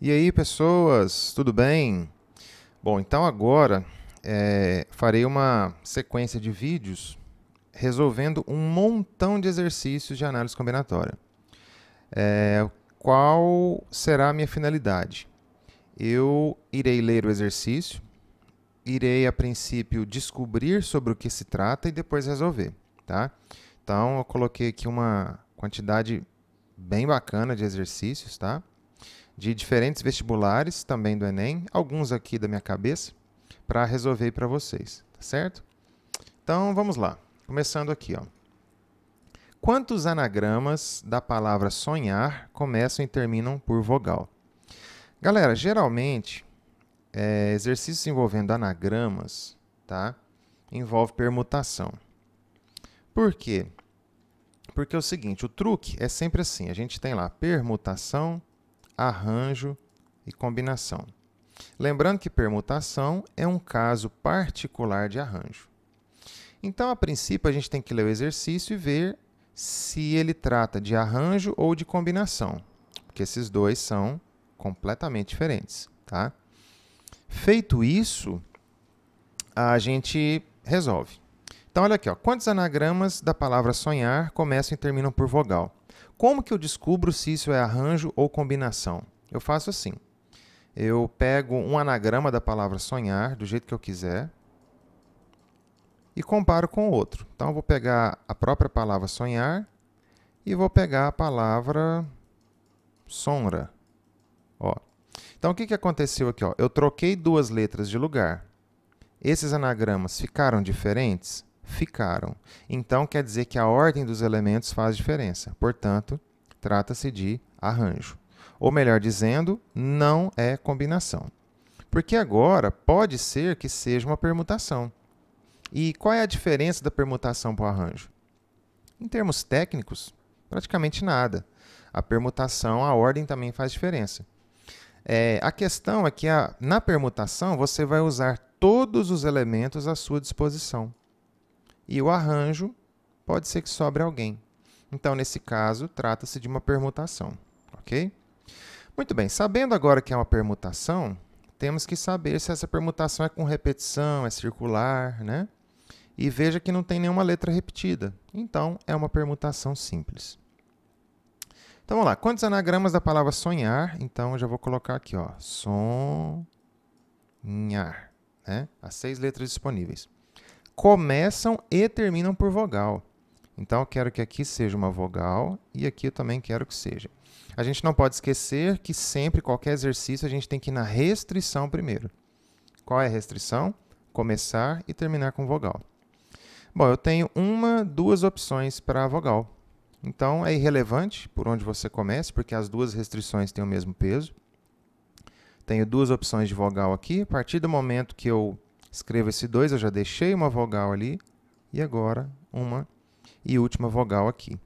E aí, pessoas, tudo bem? Bom, então agora é, farei uma sequência de vídeos resolvendo um montão de exercícios de análise combinatória. É, qual será a minha finalidade? Eu irei ler o exercício, irei a princípio descobrir sobre o que se trata e depois resolver, tá? Então eu coloquei aqui uma quantidade bem bacana de exercícios, tá? De diferentes vestibulares, também do Enem, alguns aqui da minha cabeça, para resolver para vocês, tá certo? Então, vamos lá. Começando aqui, ó. Quantos anagramas da palavra sonhar começam e terminam por vogal? Galera, geralmente, é, exercícios envolvendo anagramas, tá? Envolve permutação. Por quê? Porque é o seguinte, o truque é sempre assim, a gente tem lá permutação, arranjo e combinação. Lembrando que permutação é um caso particular de arranjo. Então, a princípio, a gente tem que ler o exercício e ver se ele trata de arranjo ou de combinação, porque esses dois são completamente diferentes. Tá? Feito isso, a gente resolve. Então, olha aqui, ó. quantos anagramas da palavra sonhar começam e terminam por vogal? Como que eu descubro se isso é arranjo ou combinação? Eu faço assim. Eu pego um anagrama da palavra sonhar, do jeito que eu quiser, e comparo com o outro. Então, eu vou pegar a própria palavra sonhar e vou pegar a palavra sombra. Ó. Então, o que, que aconteceu aqui? Ó? Eu troquei duas letras de lugar. Esses anagramas ficaram diferentes? Ficaram. Então, quer dizer que a ordem dos elementos faz diferença. Portanto, trata-se de arranjo. Ou melhor dizendo, não é combinação. Porque agora pode ser que seja uma permutação. E qual é a diferença da permutação para o arranjo? Em termos técnicos, praticamente nada. A permutação, a ordem também faz diferença. É, a questão é que a, na permutação você vai usar todos os elementos à sua disposição e o arranjo pode ser que sobre alguém. Então, nesse caso, trata-se de uma permutação, ok? Muito bem, sabendo agora que é uma permutação, temos que saber se essa permutação é com repetição, é circular, né? E veja que não tem nenhuma letra repetida. Então, é uma permutação simples. Então, vamos lá. Quantos anagramas da palavra sonhar? Então, eu já vou colocar aqui, ó. Sonhar. Né? As seis letras disponíveis começam e terminam por vogal. Então, eu quero que aqui seja uma vogal e aqui eu também quero que seja. A gente não pode esquecer que sempre, qualquer exercício, a gente tem que ir na restrição primeiro. Qual é a restrição? Começar e terminar com vogal. Bom, eu tenho uma, duas opções para a vogal. Então, é irrelevante por onde você comece, porque as duas restrições têm o mesmo peso. Tenho duas opções de vogal aqui. A partir do momento que eu Escrevo esse 2, eu já deixei uma vogal ali, e agora uma e última vogal aqui.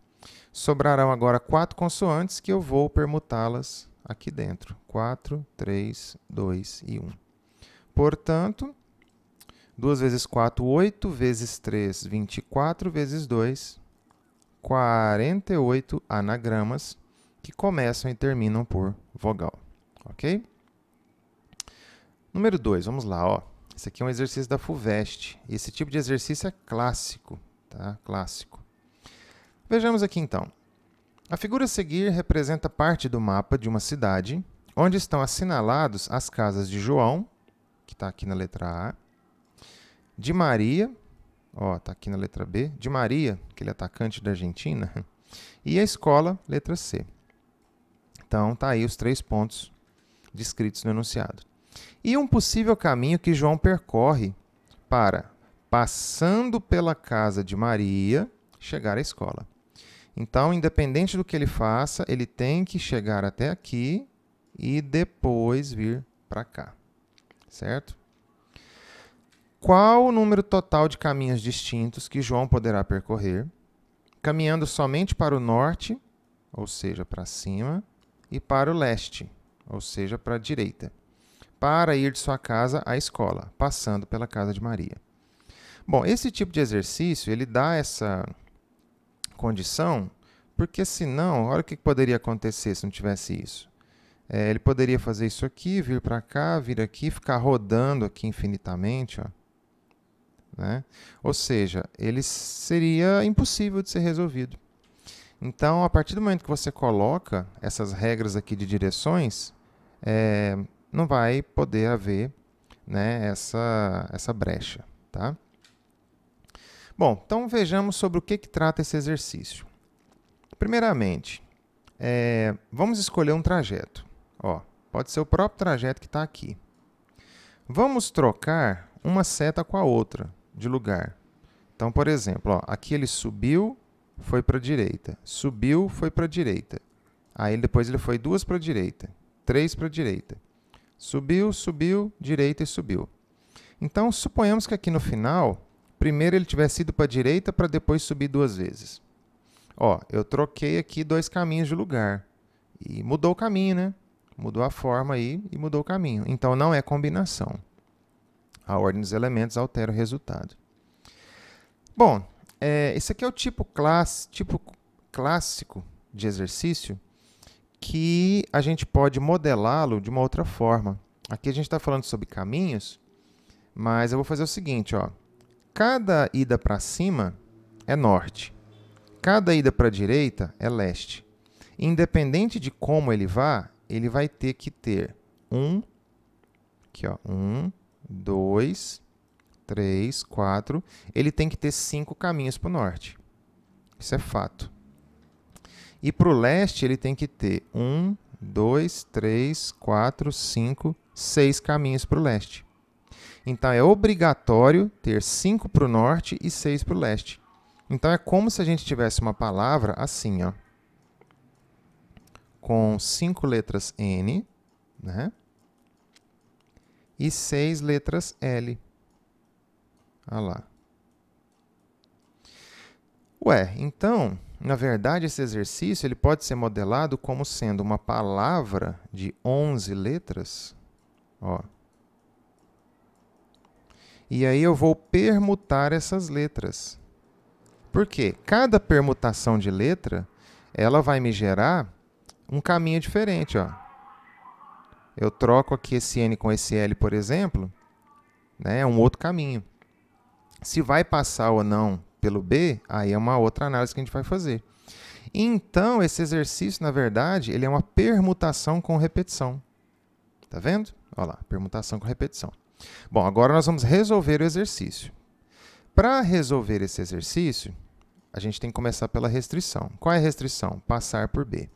Sobrarão agora quatro consoantes que eu vou permutá-las aqui dentro. 4, 3, 2 e 1. Portanto, 2 vezes 4, 8, vezes 3, 24, vezes 2, 48 anagramas que começam e terminam por vogal. Ok? Número 2, vamos lá. Ó. Esse aqui é um exercício da FUVEST. Esse tipo de exercício é clássico, tá? Clássico. Vejamos aqui então. A figura a seguir representa parte do mapa de uma cidade, onde estão assinalados as casas de João, que está aqui na letra A, de Maria, ó, está aqui na letra B, de Maria, aquele atacante da Argentina, e a escola, letra C. Então, tá aí os três pontos descritos no enunciado e um possível caminho que João percorre para, passando pela casa de Maria, chegar à escola. Então, independente do que ele faça, ele tem que chegar até aqui e depois vir para cá. Certo? Qual o número total de caminhos distintos que João poderá percorrer, caminhando somente para o norte, ou seja, para cima, e para o leste, ou seja, para a direita? Para ir de sua casa à escola, passando pela casa de Maria. Bom, esse tipo de exercício, ele dá essa condição, porque senão, olha o que poderia acontecer se não tivesse isso. É, ele poderia fazer isso aqui, vir para cá, vir aqui, ficar rodando aqui infinitamente, ó. Né? Ou seja, ele seria impossível de ser resolvido. Então, a partir do momento que você coloca essas regras aqui de direções, é, não vai poder haver né, essa, essa brecha. Tá? Bom, então vejamos sobre o que, que trata esse exercício. Primeiramente, é, vamos escolher um trajeto. Ó, pode ser o próprio trajeto que está aqui. Vamos trocar uma seta com a outra de lugar. Então, por exemplo, ó, aqui ele subiu, foi para a direita. Subiu, foi para a direita. Aí depois ele foi duas para a direita, três para a direita. Subiu, subiu, direita e subiu. Então, suponhamos que aqui no final, primeiro ele tivesse ido para a direita para depois subir duas vezes. Ó, eu troquei aqui dois caminhos de lugar. E mudou o caminho, né? Mudou a forma aí e mudou o caminho. Então, não é combinação. A ordem dos elementos altera o resultado. Bom, é, esse aqui é o tipo, class, tipo clássico de exercício que a gente pode modelá-lo de uma outra forma. Aqui a gente está falando sobre caminhos, mas eu vou fazer o seguinte, ó. Cada ida para cima é norte. Cada ida para a direita é leste. Independente de como ele vá, ele vai ter que ter um, aqui ó, um, dois, três, quatro. Ele tem que ter cinco caminhos para o norte. Isso é fato. E para o leste, ele tem que ter um, dois, três, quatro, cinco, seis caminhos para o leste. Então, é obrigatório ter cinco para o norte e seis para o leste. Então, é como se a gente tivesse uma palavra assim, ó, com cinco letras N, né? E seis letras L. Olha lá. Ué, então na verdade, esse exercício ele pode ser modelado como sendo uma palavra de 11 letras. Ó. E aí eu vou permutar essas letras. Por quê? Cada permutação de letra, ela vai me gerar um caminho diferente. Ó. Eu troco aqui esse N com esse L, por exemplo, né, é um outro caminho. Se vai passar ou não pelo B, aí é uma outra análise que a gente vai fazer. Então, esse exercício, na verdade, ele é uma permutação com repetição. Tá vendo? Olha lá, permutação com repetição. Bom, agora nós vamos resolver o exercício. Para resolver esse exercício, a gente tem que começar pela restrição. Qual é a restrição? Passar por B.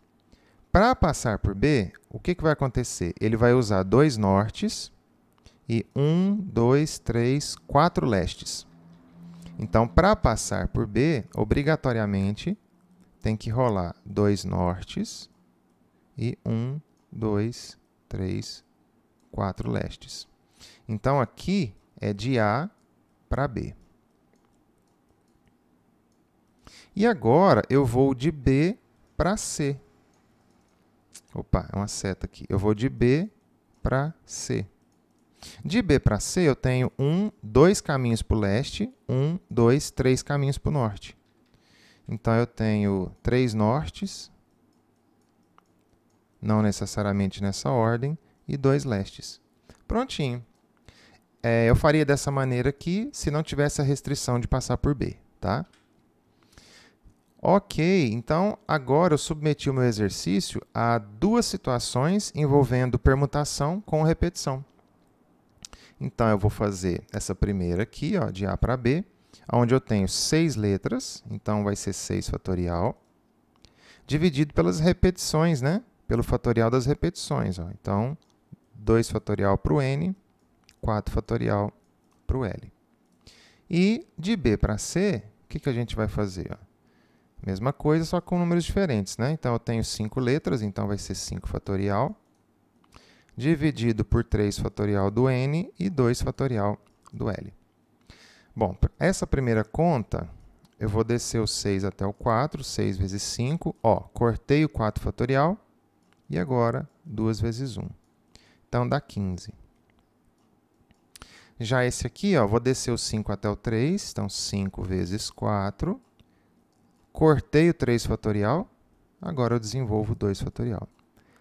Para passar por B, o que, que vai acontecer? Ele vai usar dois nortes e um, dois, três, quatro lestes. Então, para passar por B, obrigatoriamente tem que rolar dois nortes e um, dois, três, quatro lestes. Então, aqui é de A para B. E agora eu vou de B para C. Opa, é uma seta aqui. Eu vou de B para C. De B para C, eu tenho um, dois caminhos para o leste, um, dois, três caminhos para o norte. Então, eu tenho três nortes, não necessariamente nessa ordem, e dois lestes. Prontinho. É, eu faria dessa maneira aqui, se não tivesse a restrição de passar por B, tá? Ok, então agora eu submeti o meu exercício a duas situações envolvendo permutação com repetição. Então, eu vou fazer essa primeira aqui, ó, de A para B, onde eu tenho seis letras, então vai ser 6 fatorial, dividido pelas repetições, né? Pelo fatorial das repetições. Ó. Então, 2 fatorial para o N, 4 fatorial para o L. E de B para C, o que, que a gente vai fazer? Ó? Mesma coisa, só com números diferentes, né? Então, eu tenho 5 letras, então vai ser 5 fatorial dividido por 3 fatorial do n e 2 fatorial do L. Bom, essa primeira conta, eu vou descer o 6 até o 4, 6 vezes 5, ó, cortei o 4 fatorial, e agora 2 vezes 1. Então, dá 15. Já esse aqui, ó, vou descer o 5 até o 3, então 5 vezes 4. Cortei o 3 fatorial, agora eu desenvolvo o 2 fatorial.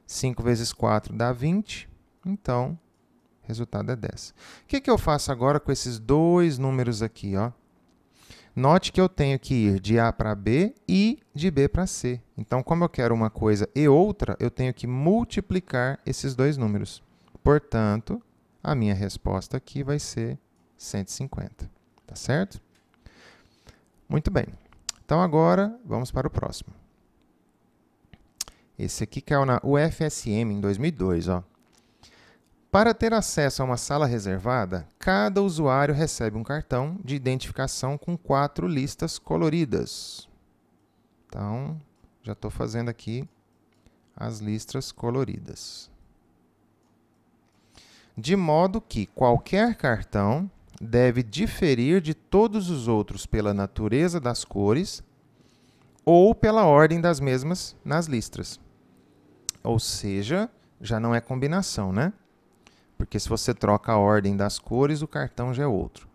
5 vezes 4 dá 20. Então, o resultado é 10. O que, que eu faço agora com esses dois números aqui? Ó? Note que eu tenho que ir de A para B e de B para C. Então, como eu quero uma coisa e outra, eu tenho que multiplicar esses dois números. Portanto, a minha resposta aqui vai ser 150. Tá certo? Muito bem. Então, agora, vamos para o próximo. Esse aqui caiu na UFSM em 2002. Ó. Para ter acesso a uma sala reservada, cada usuário recebe um cartão de identificação com quatro listas coloridas. Então, já estou fazendo aqui as listas coloridas. De modo que qualquer cartão deve diferir de todos os outros pela natureza das cores ou pela ordem das mesmas nas listas. Ou seja, já não é combinação, né? porque se você troca a ordem das cores, o cartão já é outro.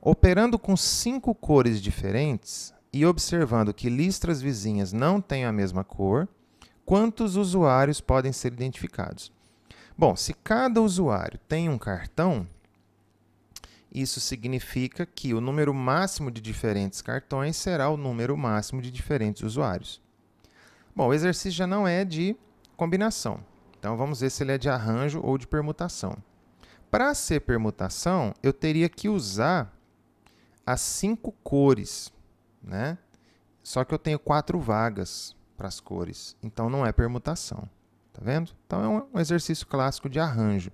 Operando com cinco cores diferentes e observando que listras vizinhas não têm a mesma cor, quantos usuários podem ser identificados? Bom, se cada usuário tem um cartão, isso significa que o número máximo de diferentes cartões será o número máximo de diferentes usuários. Bom, o exercício já não é de combinação. Então vamos ver se ele é de arranjo ou de permutação. Para ser permutação, eu teria que usar as cinco cores, né? Só que eu tenho quatro vagas para as cores, então não é permutação. Tá vendo? Então é um exercício clássico de arranjo.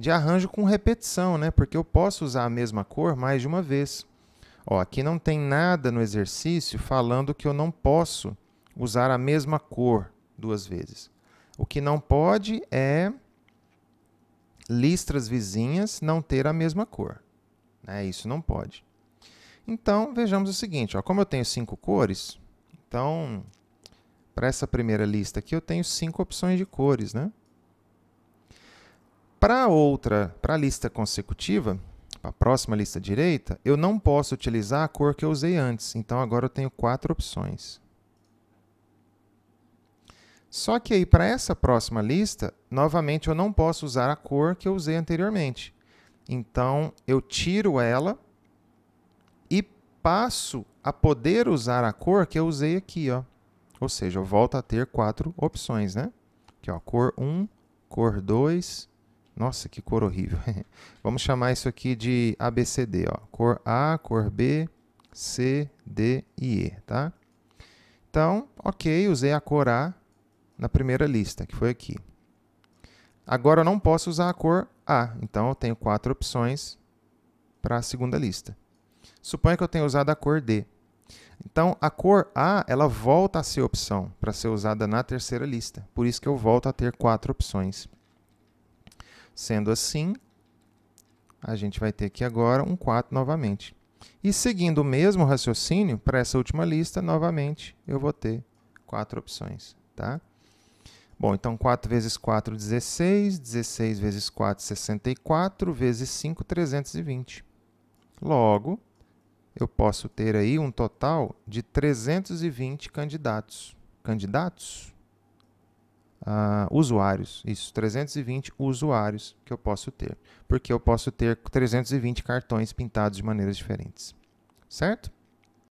De arranjo com repetição, né? Porque eu posso usar a mesma cor mais de uma vez. Ó, aqui não tem nada no exercício falando que eu não posso usar a mesma cor duas vezes. O que não pode é listras vizinhas não ter a mesma cor. Né? Isso não pode. Então, vejamos o seguinte. Ó, como eu tenho cinco cores, então, para essa primeira lista aqui, eu tenho cinco opções de cores. Né? Para outra, para a lista consecutiva, a próxima lista direita, eu não posso utilizar a cor que eu usei antes. Então, agora eu tenho quatro opções. Só que aí, para essa próxima lista, novamente eu não posso usar a cor que eu usei anteriormente. Então, eu tiro ela e passo a poder usar a cor que eu usei aqui. Ó. Ou seja, eu volto a ter quatro opções. Né? Aqui, ó, cor 1, cor 2. Nossa, que cor horrível. Vamos chamar isso aqui de ABCD. Ó. Cor A, cor B, C, D e E. Tá? Então, ok, usei a cor A na primeira lista, que foi aqui. Agora eu não posso usar a cor A, então eu tenho quatro opções para a segunda lista. Suponha que eu tenha usado a cor D. Então, a cor A ela volta a ser opção para ser usada na terceira lista. Por isso que eu volto a ter quatro opções. Sendo assim, a gente vai ter aqui agora um 4 novamente. E seguindo o mesmo raciocínio, para essa última lista, novamente, eu vou ter quatro opções. Tá? Bom, então 4 vezes 4, 16. 16 vezes 4, 64. Vezes 5, 320. Logo, eu posso ter aí um total de 320 candidatos. Candidatos? Uh, usuários. Isso, 320 usuários que eu posso ter. Porque eu posso ter 320 cartões pintados de maneiras diferentes. Certo?